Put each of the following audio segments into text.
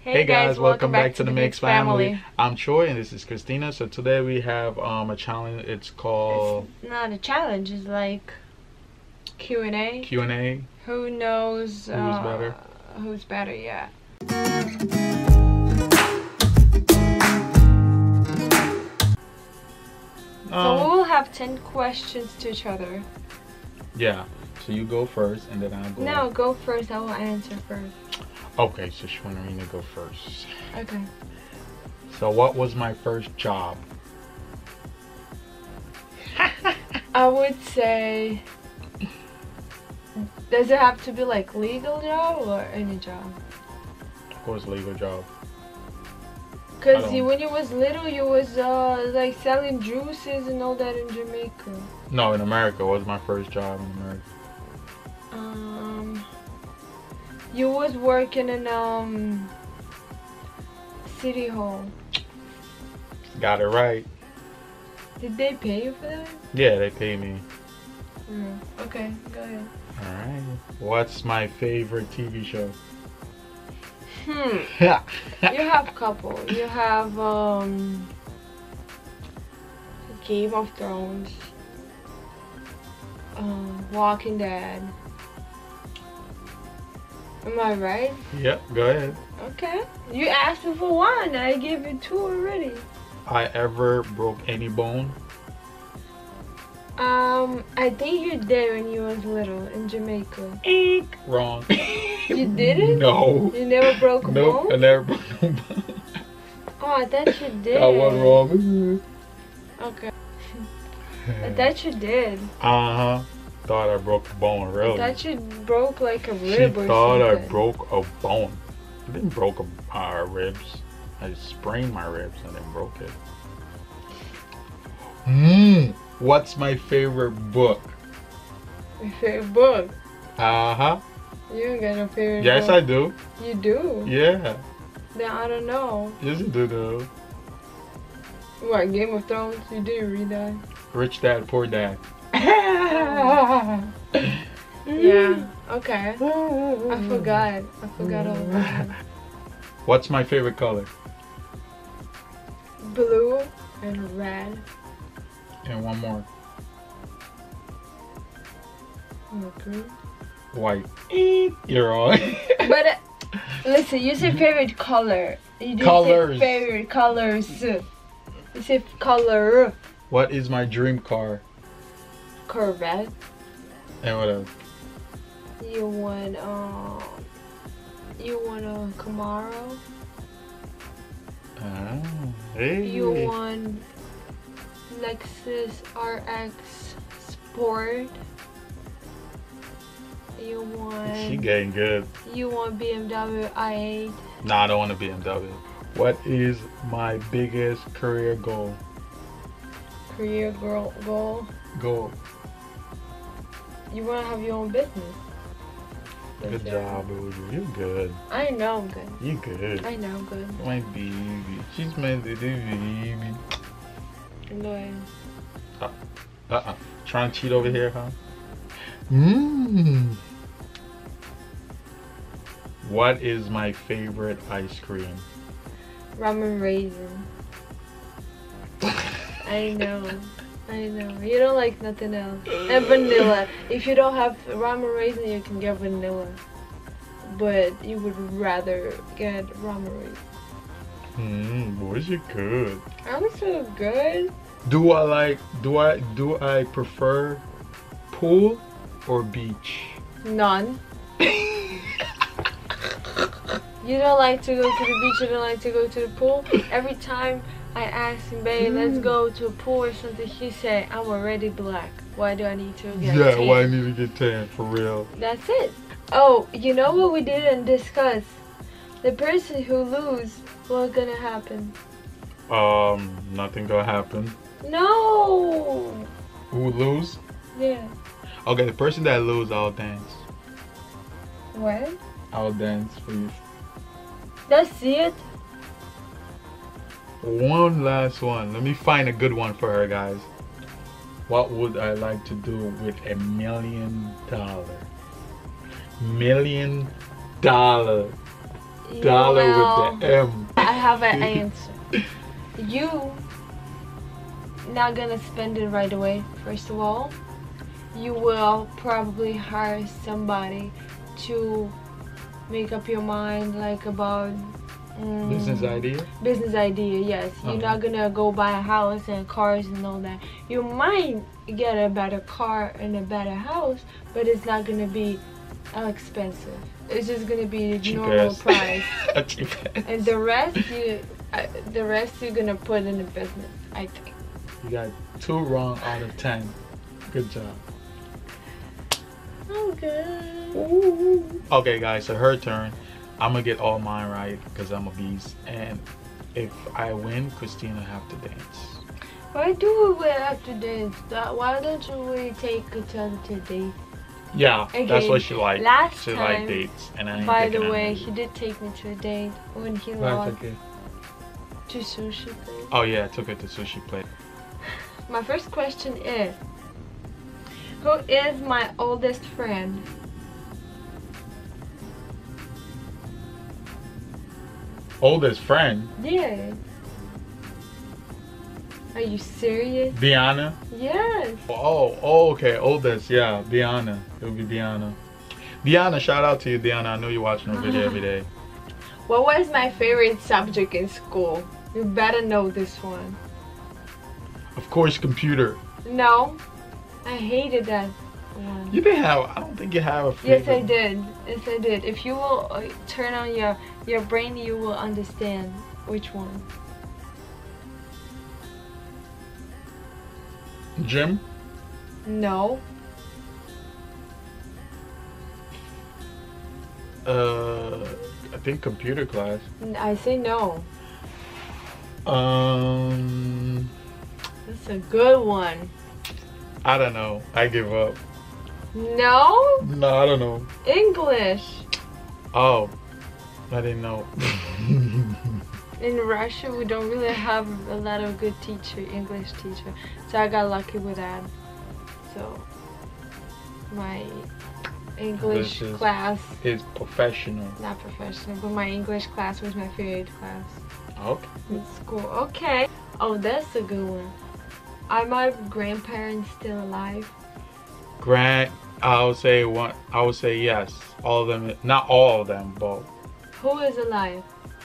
Hey, guys, welcome, back, to the Mix family. I'm Troy and this is Kristina. So today we have um, a challenge. It's called It's not a challenge. It's like Q and A. Q and A. Who knows Who's uh, better? Who's better? Yeah. So Um, we'll have ten questions to each other. yeah. So you go first and then I'll go. No, go first. I will answer first. Okay, so me go first. Okay. So what was my first job? I would say. Does it have to be like legal job or any job? Of course, legal job. Cause you, when you was little, you was uh like selling juices and all that in Jamaica. No, in America was my first job in America. Um, you was working in um city hall. Got it right. Did they pay you for that? Yeah, they pay me. Mm. Okay, go ahead. All right. What's my favorite TV show? Hmm. You have couple. You have um Game of Thrones. Um, Walking Dead. Am I right? yep. Go ahead. Okay. You asked me for one. I gave you two already. I ever broke any bone? Um, I think you did when you was little in Jamaica. Eek. Wrong. You didn't? No. You never broke a Nope. I never broke no bone. Oh, I thought you did. Got one wrong. Okay. I thought you did. Uh huh. Thought I broke a bone. I Really? That you broke like a She rib or thought I broke a bone. I didn't broke a, uh, ribs. I sprained my ribs and then broke it. Mmm. What's my favorite book? Your favorite book. Uh huh. You ain't got no favorite Yes, book. I do. You do? Yeah. Then I don't know. Yes, you do though. What, Game of Thrones? You didn't read that? Rich dad, poor dad. Yeah. Okay. I forgot. I forgot all about that. What's my favorite color? Blue and red. And one more. Okay. White. You're on. But uh, listen, you say favorite color. You didn't Colors. say favorite colors. You say color. what is my dream car? Corvette. And what else? You want um. You want a Camaro. Ah, hey. You want Lexus RX Sport. You want. She getting good. you want BMW i8. Nah, I don't want a BMW. What is my biggest career goal? Career goal. Goal. You want to have your own business. Good That's job, Uju. You good. I know I'm good. You good. I know I'm good. My baby. She's my little baby. Annoying. Uh, uh-uh. Trying to cheat over here, huh? Mmm. What is my favorite ice cream? Ramen raisin. I know. I know. You don't like nothing else. And vanilla. If you don't have ramen raisin, you can get vanilla. But you would rather get ramen raisin. Mmm, boys, it good. I'm so good. Do I like do I do I prefer pool or beach? None. You don't like to go to the beach, you don't like to go to the pool. Every time I asked him, babe, let's go to a pool or something, he said, I'm already black. Why do I need to get yeah, tan?" why I need to get tan for real? That's it. Oh, you know what we didn't discuss? The person who lose, what's gonna happen? Um, nothing gonna happen. No! Who lose? Yeah. Okay, the person that lose, I'll dance. What? I'll dance for you. That's it? One last one. Let me find a good one for her, guys. What would I like to do with a million dollar? Million dollar. Dollar will- with the M. I have an answer. You not gonna spend it right away. First of all, you will probably hire somebody to make up your mind, like about mm, Business idea? business idea. Yes, you're not gonna go buy a house and cars and all that. You might get a better car and a better house, but it's not gonna be uh, expensive. It's just gonna be the Cheap normal ass. price. A cheap. And the rest you, uh, the rest you're gonna put in the business. I think. You got two wrong out of ten. Good job. Okay. Okay, guys, so her turn. I'm gonna get all mine right because I'm a beast. And if I win, Kristina have to dance. Why do we have to dance? Why don't we take each other to date? Yeah, that's what she liked. last she time, liked dates, and I By the way, he did take me to a date when he Right, lost okay. to sushi place. Oh yeah, I took her to sushi place. My first question is, who is my oldest friend? Oldest friend, Yeah. Are you serious? Diana. Yes. Oh, oh, okay, oldest, yeah, Diana. It would be Diana. Diana, shout out to you, Diana. I know you're watching our video every day. What was my favorite subject in school? You better know this one. Of course, computer. No, I hated that one. You didn't have. I don't think you have a Yes. I did. Yes, I did. If you will uh, turn on your your brain, you will understand which one. Gym. No. Uh, I think computer class. I say no. Um, That's a good one. I don't know. I give up. No? No, I don't know. English. Oh, I didn't know. In Russia, we don't really have a lot of good teacher, English teacher. So I got lucky with that. So my English is- class, it's professional. not professional, but my English class was my favorite class Okay. in school. Okay. Oh, that's a good one. Are my grandparents still alive? Grant, I would say one. I would say yes. All of them. Not all of them, but Who is alive?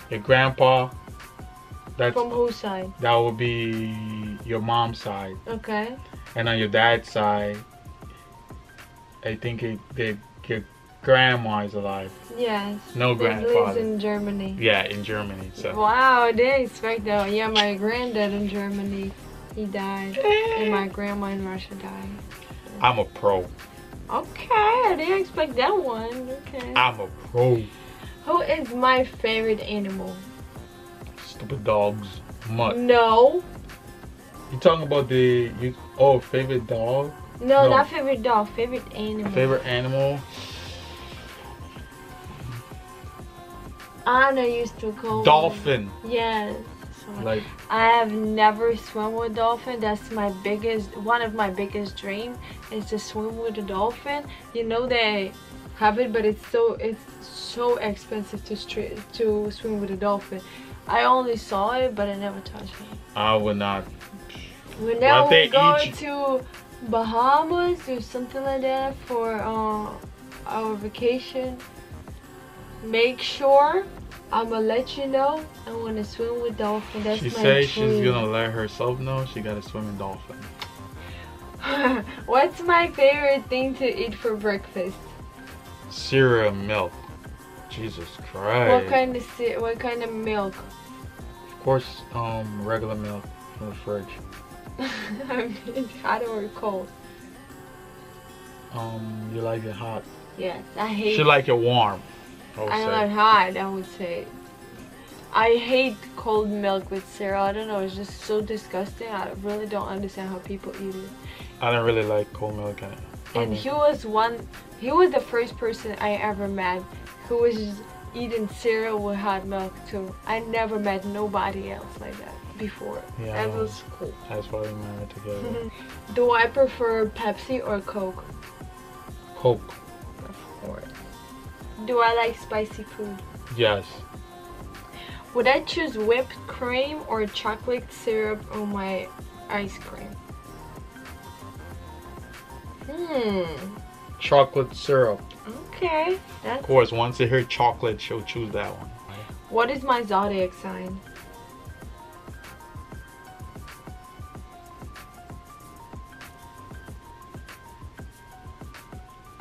your grandpa. That's From whose side? that would be your mom's side, Okay. and on your dad's side, I think it, they, your grandma is alive. Yes. No They lives in Germany. Yeah, in Germany. So. Wow, I didn't expect that. Yeah, my granddad in Germany, he died, and my grandma in Russia died. I'm a pro. Okay, I didn't expect that one. Okay. I'm a pro. Who is my favorite animal? Stupid dogs. Mutt. No, You talking about the you? Oh, favorite dog. no, No. not favorite dog. Favorite animal. Favorite animal. Anna used to call. Dolphin. Yes. Like I have never swum with dolphin. That's my biggest, one of my biggest dream is to swim with a dolphin. You know they have it, but it's so it's so expensive to to swim with a dolphin. I only saw it, but I never touched it. I would not. We now if they we're going to Bahamas or something like that for uh, our vacation. Make sure I'ma let you know I want to swim with dolphin. That's She my says she's gonna let herself know she got to swim in dolphin. What's my favorite thing to eat for breakfast? Cereal milk. Jesus Christ. What kind of what kind of milk? Of course, um, regular milk from the fridge. I mean, hot or cold? Um, you like it hot. Yes, I hate. She like it warm. I say. like hot. I would say. I hate cold milk with cereal. I don't know. It's just so disgusting. I really don't understand how people eat it. I don't really like cold milk in it. I And mean, he was one. He was the first person I ever met who was eating cereal with hot milk too. I never met nobody else like that before. Yeah, that was cool. that's why we married together. Do I prefer Pepsi or Coke? Coke. Do I like spicy food? Yes. Would I choose whipped cream or chocolate syrup on my ice cream? Hmm. Chocolate syrup. Okay. That's Of course, once they hear chocolate, she'll choose that one. What is my zodiac sign?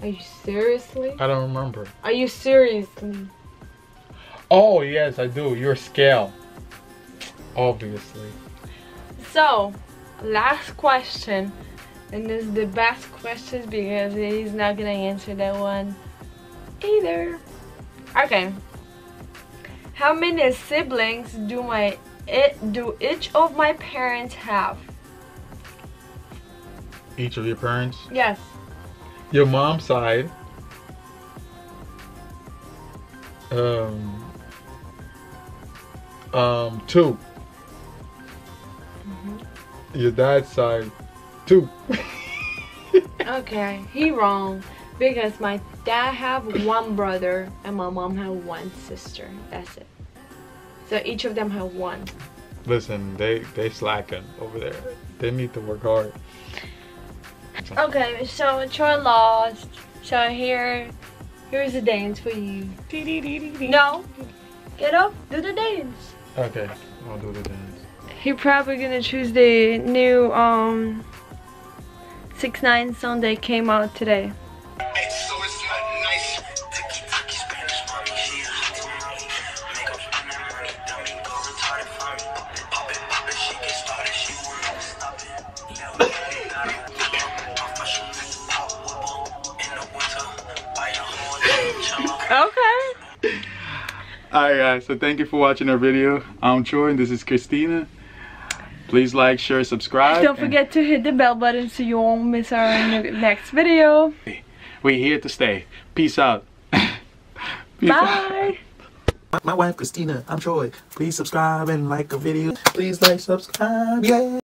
Are you seriously? I don't remember. Are you seriously? Oh, yes, I do. Your scale. Obviously. So, last question. And this is the best question because he's not gonna answer that one either. Okay. How many siblings do my it do each of my parents have? Each of your parents. Yes. Your mom's side. Um. Um, 2 Your dad's side, two. Okay, he wrong because my dad have one brother and my mom have one sister. That's it. So each of them have one. Listen, they they slacking over there. They need to work hard. Okay, so Troy lost. So here, here's a dance for you. No, get up, do the dance. Okay, I'll do the dance. He probably gonna choose the new um 6ix9ine song that came out today. Okay. Alright guys, so thank you for watching our video. I'm Troy and this is Kristina. Please like, share, subscribe. Don't forget to hit the bell button so you won't miss our next video. We're here to stay. Peace out. Peace out. Bye. My, my wife Kristina, I'm Troy. Please subscribe and like the video. Please like, subscribe, yeah.